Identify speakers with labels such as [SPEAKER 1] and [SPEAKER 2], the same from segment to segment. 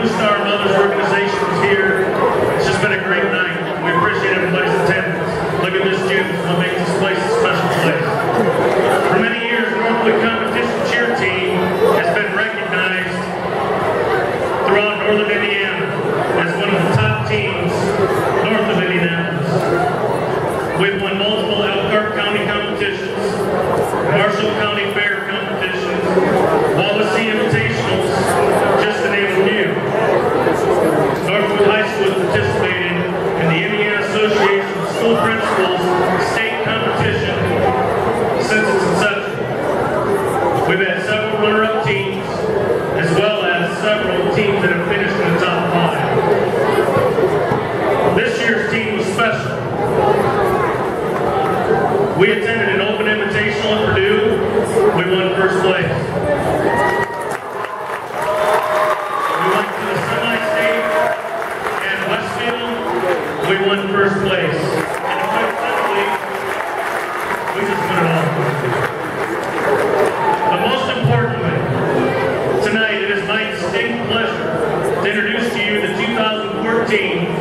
[SPEAKER 1] Blue Star Brothers schools state competition since its inception. We've had several runner-up teams, as well as several teams that have finished in the top five. This year's team was special. We attended an open invitational at Purdue. We won first place. We won first But most importantly, tonight it is my distinct pleasure to introduce to you the 2014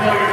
[SPEAKER 1] Thank you.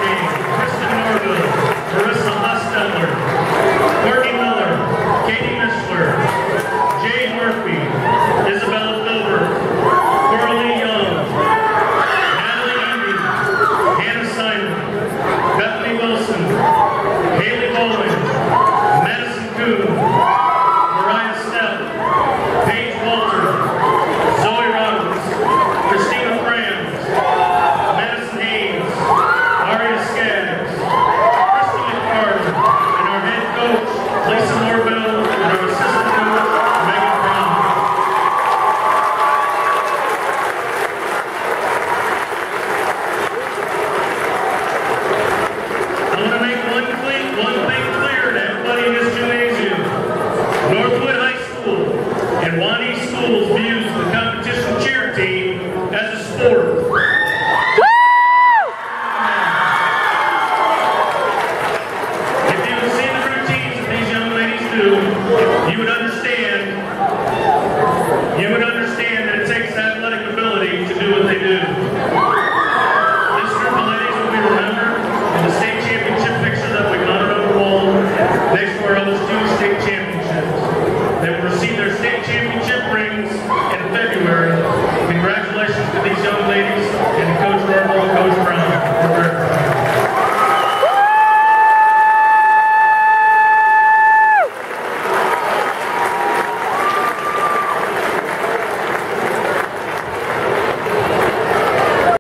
[SPEAKER 1] would